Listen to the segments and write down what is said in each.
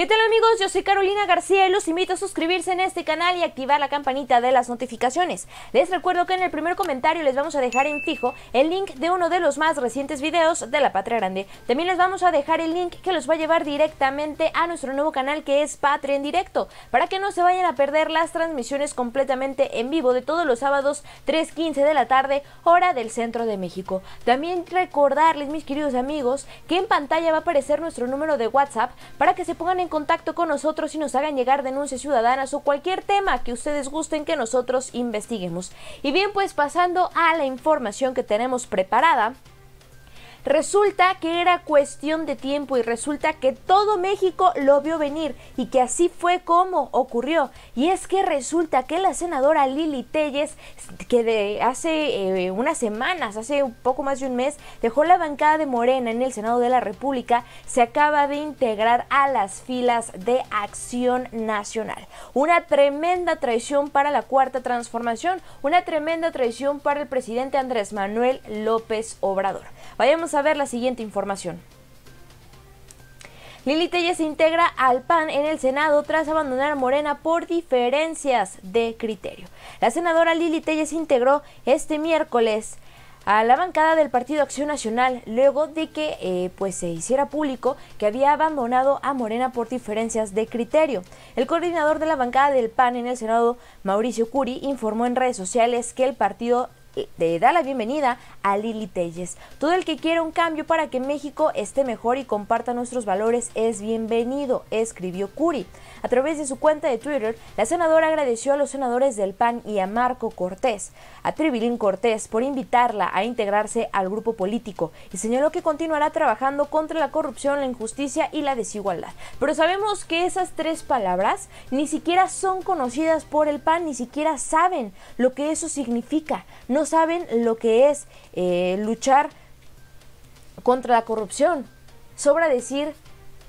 ¿Qué tal amigos? Yo soy Carolina García y los invito a suscribirse en este canal y activar la campanita de las notificaciones. Les recuerdo que en el primer comentario les vamos a dejar en fijo el link de uno de los más recientes videos de La Patria Grande. También les vamos a dejar el link que los va a llevar directamente a nuestro nuevo canal que es Patria en Directo, para que no se vayan a perder las transmisiones completamente en vivo de todos los sábados 3.15 de la tarde, hora del centro de México. También recordarles, mis queridos amigos, que en pantalla va a aparecer nuestro número de WhatsApp para que se pongan en contacto con nosotros y nos hagan llegar denuncias ciudadanas o cualquier tema que ustedes gusten que nosotros investiguemos. Y bien, pues pasando a la información que tenemos preparada, Resulta que era cuestión de tiempo y resulta que todo México lo vio venir y que así fue como ocurrió. Y es que resulta que la senadora Lili Telles, que de hace eh, unas semanas, hace un poco más de un mes, dejó la bancada de Morena en el Senado de la República, se acaba de integrar a las filas de Acción Nacional. Una tremenda traición para la cuarta transformación, una tremenda traición para el presidente Andrés Manuel López Obrador. Vayamos a ver la siguiente información. Lili Telles se integra al PAN en el Senado tras abandonar Morena por diferencias de criterio. La senadora Lili Telles integró este miércoles a la bancada del Partido Acción Nacional luego de que eh, pues se hiciera público que había abandonado a Morena por diferencias de criterio. El coordinador de la bancada del PAN en el Senado, Mauricio Curi, informó en redes sociales que el partido de da la bienvenida a Lili Telles. Todo el que quiera un cambio para que México esté mejor y comparta nuestros valores es bienvenido, escribió Curi. A través de su cuenta de Twitter, la senadora agradeció a los senadores del PAN y a Marco Cortés, a Tribilín Cortés, por invitarla a integrarse al grupo político y señaló que continuará trabajando contra la corrupción, la injusticia y la desigualdad. Pero sabemos que esas tres palabras ni siquiera son conocidas por el PAN, ni siquiera saben lo que eso significa, saben lo que es eh, luchar contra la corrupción. Sobra decir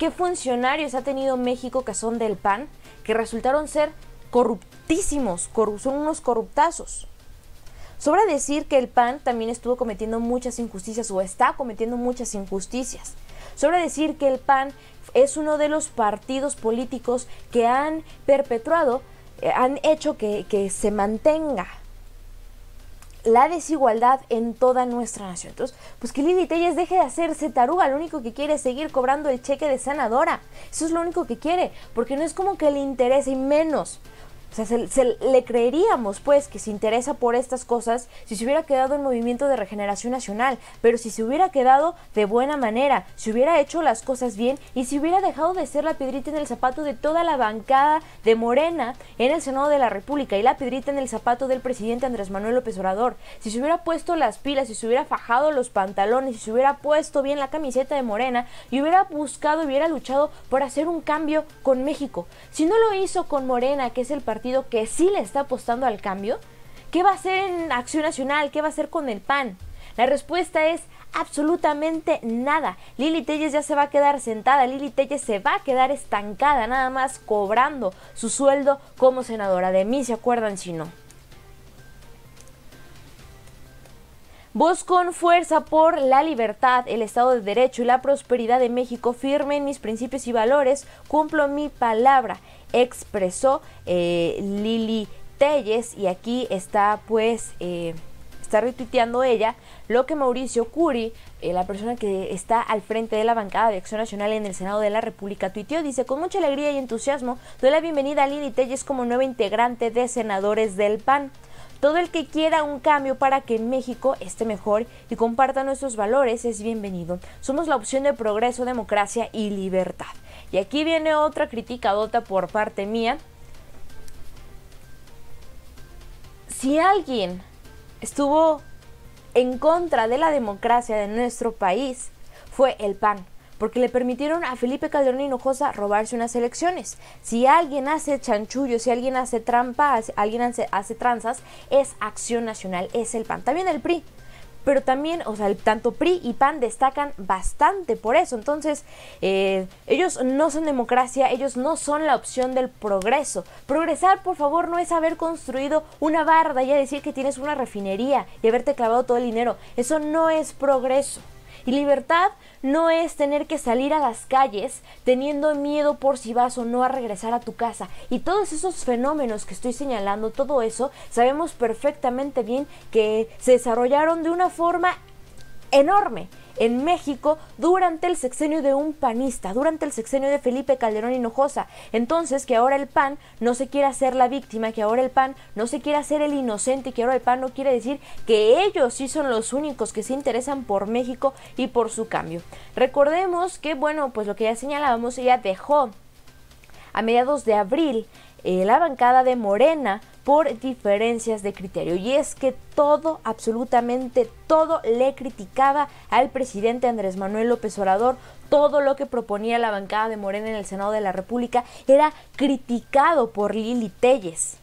¿Qué funcionarios ha tenido México que son del PAN que resultaron ser corruptísimos, son unos corruptazos? Sobra decir que el PAN también estuvo cometiendo muchas injusticias o está cometiendo muchas injusticias. Sobra decir que el PAN es uno de los partidos políticos que han perpetuado, eh, han hecho que se mantenga la desigualdad en toda nuestra nación. Entonces, pues que Lili Telles deje de hacerse taruga, lo único que quiere es seguir cobrando el cheque de sanadora. Eso es lo único que quiere, porque no es como que le interese y menos o sea, se, le creeríamos pues que se interesa por estas cosas si se hubiera quedado en movimiento de regeneración nacional, pero si se hubiera quedado de buena manera, si hubiera hecho las cosas bien y si hubiera dejado de ser la piedrita en el zapato de toda la bancada de Morena en el Senado de la República y la piedrita en el zapato del presidente Andrés Manuel López Obrador, si se hubiera puesto las pilas, si se hubiera fajado los pantalones, si se hubiera puesto bien la camiseta de Morena y hubiera buscado, hubiera luchado por hacer un cambio con México. Si no lo hizo con Morena, que es el partido que sí le está apostando al cambio? ¿Qué va a hacer en Acción Nacional? ¿Qué va a hacer con el PAN? La respuesta es absolutamente nada. Lili Telles ya se va a quedar sentada, Lili Telles se va a quedar estancada, nada más cobrando su sueldo como senadora. De mí se acuerdan si no. Voz con fuerza por la libertad, el Estado de Derecho y la prosperidad de México, firmen mis principios y valores, cumplo mi palabra expresó eh, Lili Telles y aquí está pues eh, está retuiteando ella lo que Mauricio Curi, eh, la persona que está al frente de la bancada de Acción Nacional en el Senado de la República, tuiteó, dice, con mucha alegría y entusiasmo, doy la bienvenida a Lili Telles como nueva integrante de senadores del PAN. Todo el que quiera un cambio para que México esté mejor y comparta nuestros valores es bienvenido. Somos la opción de progreso, democracia y libertad. Y aquí viene otra criticadota por parte mía. Si alguien estuvo en contra de la democracia de nuestro país, fue el PAN porque le permitieron a Felipe Calderón Hinojosa robarse unas elecciones. Si alguien hace chanchullo, si alguien hace trampa, si alguien hace, tranzas, es Acción Nacional, es el PAN. También el PRI, pero también, o sea, tanto PRI y PAN destacan bastante por eso. Entonces, eh, ellos no son democracia, ellos no son la opción del progreso. Progresar, por favor, no es haber construido una barda y decir que tienes una refinería y haberte clavado todo el dinero. Eso no es progreso. Y libertad no es tener que salir a las calles teniendo miedo por si vas o no a regresar a tu casa. Y todos esos fenómenos que estoy señalando, todo eso, sabemos perfectamente bien que se desarrollaron de una forma enorme en México durante el sexenio de un panista, durante el sexenio de Felipe Calderón Hinojosa. Entonces, que ahora el PAN no se quiera hacer la víctima, que ahora el PAN no se quiera hacer el inocente, que ahora el PAN no quiere decir que ellos sí son los únicos que se interesan por México y por su cambio. Recordemos que, bueno, pues lo que ya señalábamos, ella dejó a mediados de abril eh, la bancada de Morena por diferencias de criterio. Y es que todo, absolutamente todo, le criticaba al presidente Andrés Manuel López Obrador. Todo lo que proponía la bancada de Morena en el Senado de la República era criticado por Lili Telles.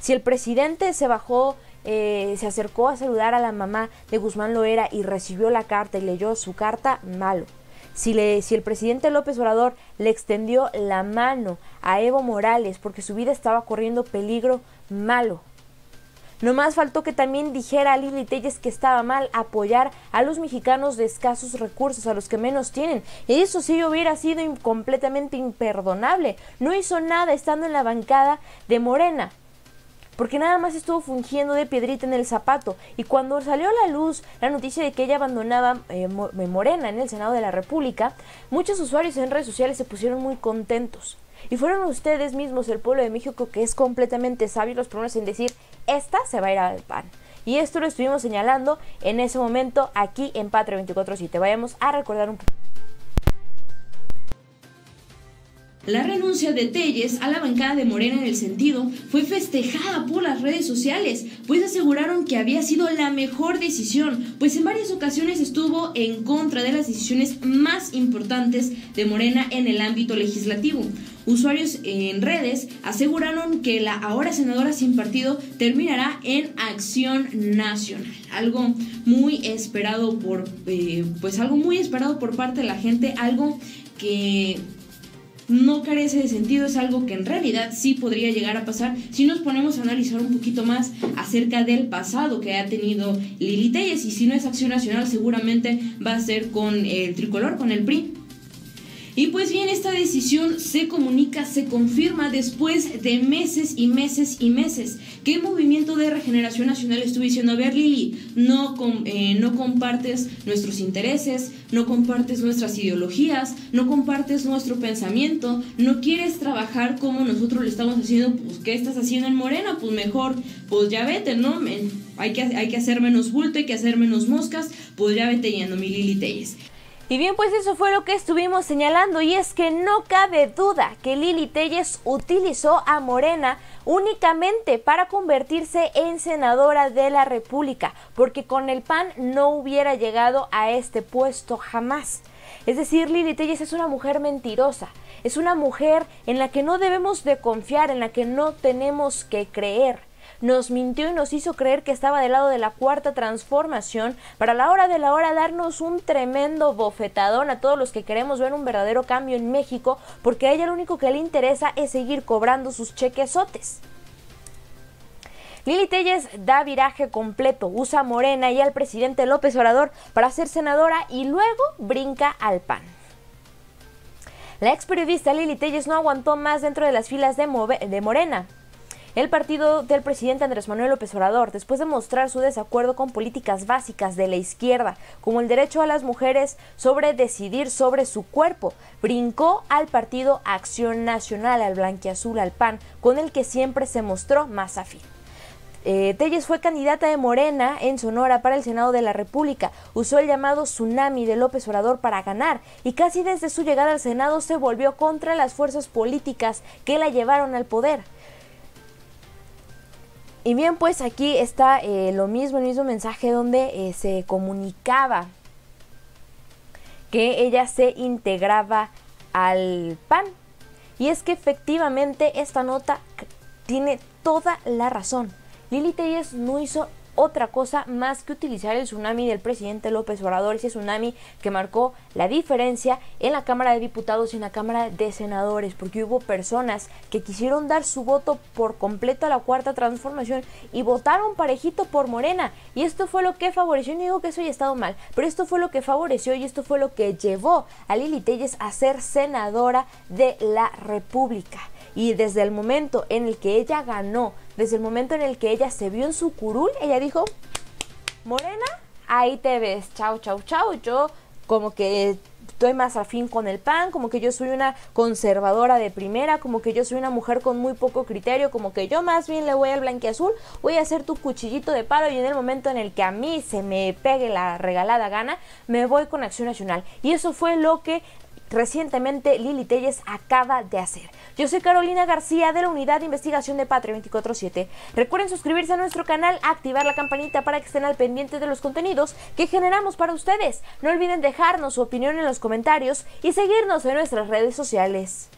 Si el presidente se bajó eh, se acercó a saludar a la mamá de Guzmán Loera y recibió la carta y leyó su carta, malo. Si, el presidente López Obrador le extendió la mano a Evo Morales porque su vida estaba corriendo peligro, malo. No más faltó que también dijera a Lili Telles que estaba mal apoyar a los mexicanos de escasos recursos, a los que menos tienen. Y eso sí hubiera sido completamente imperdonable. No hizo nada estando en la bancada de Morena porque nada más estuvo fungiendo de piedrita en el zapato. Y cuando salió a la luz la noticia de que ella abandonaba eh, eh, Morena en el Senado de la República, muchos usuarios en redes sociales se pusieron muy contentos. Y fueron ustedes mismos, el pueblo de México, que es completamente sabio, los primeros en decir, esta se va a ir al pan. Y esto lo estuvimos señalando en ese momento aquí en Patria 24-7. Vayamos a recordar un poco. La renuncia de Telles a la bancada de Morena en el sentido fue festejada por las redes sociales, pues aseguraron que había sido la mejor decisión, pues en varias ocasiones estuvo en contra de las decisiones más importantes de Morena en el ámbito legislativo. Usuarios en redes aseguraron que la ahora senadora sin partido terminará en acción nacional, algo muy esperado por, eh, pues algo muy esperado por parte de la gente, algo que no carece de sentido, es algo que en realidad sí podría llegar a pasar si nos ponemos a analizar un poquito más acerca del pasado que ha tenido Lili Telles y si no es Acción Nacional seguramente va a ser con el tricolor, con el PRI. Y pues bien, esta decisión se comunica, se confirma después de meses y meses y meses el Movimiento de Regeneración Nacional estuvo diciendo, a ver Lili, no, eh, no compartes nuestros intereses, no compartes nuestras ideologías, no compartes nuestro pensamiento, no quieres trabajar como nosotros lo estamos haciendo, pues ¿qué estás haciendo en Morena? Pues mejor, pues ya vete, ¿no? hay, que, hay que hacer menos bulto, hay que hacer menos moscas, pues ya vete yendo mi Lili Telles. Y bien, pues eso fue lo que estuvimos señalando y es que no cabe duda que Lili Telles utilizó a Morena únicamente para convertirse en senadora de la República, porque con el PAN no hubiera llegado a este puesto jamás. Es decir, Lili Telles es una mujer mentirosa, es una mujer en la que no debemos de confiar, en la que no tenemos que creer nos mintió y nos hizo creer que estaba del lado de la cuarta transformación para la hora de la hora darnos un tremendo bofetadón a todos los que queremos ver un verdadero cambio en México, porque a ella lo único que le interesa es seguir cobrando sus chequesotes. Lili Telles da viraje completo, usa a Morena y al presidente López Obrador para ser senadora y luego brinca al PAN. La ex periodista Lili Telles no aguantó más dentro de las filas de, de Morena el partido del presidente Andrés Manuel López Obrador, después de mostrar su desacuerdo con políticas básicas de la izquierda, como el derecho a las mujeres sobre decidir sobre su cuerpo, brincó al partido Acción Nacional, al blanquiazul, al PAN, con el que siempre se mostró más afín. Eh, Telles fue candidata de Morena en Sonora para el Senado de la República. Usó el llamado tsunami de López Obrador para ganar y casi desde su llegada al Senado se volvió contra las fuerzas políticas que la llevaron al poder. Y bien, pues aquí está eh, lo mismo, el mismo mensaje donde eh, se comunicaba que ella se integraba al PAN. Y es que efectivamente esta nota tiene toda la razón. Lili Telles no hizo otra cosa más que utilizar el tsunami del presidente López Obrador, ese tsunami que marcó la diferencia en la Cámara de Diputados y en la Cámara de Senadores, porque hubo personas que quisieron dar su voto por completo a la cuarta transformación y votaron parejito por Morena. Y esto fue lo que favoreció, no digo que eso haya estado mal, pero esto fue lo que favoreció y esto fue lo que llevó a Lili Telles a ser senadora de la República. Y desde el momento en el que ella ganó, desde el momento en el que ella se vio en su curul, ella dijo, Morena, ahí te ves, chao, chao, chao, yo como que estoy más afín con el pan, como que yo soy una conservadora de primera, como que yo soy una mujer con muy poco criterio, como que yo más bien le voy al blanquiazul, voy a hacer tu cuchillito de palo y en el momento en el que a mí se me pegue la regalada gana, me voy con Acción Nacional. Y eso fue lo que recientemente Lili Telles acaba de hacer. Yo soy Carolina García de la Unidad de Investigación de Patria 24-7. Recuerden suscribirse a nuestro canal, activar la campanita para que estén al pendiente de los contenidos que generamos para ustedes. No olviden dejarnos su opinión en los comentarios y seguirnos en nuestras redes sociales.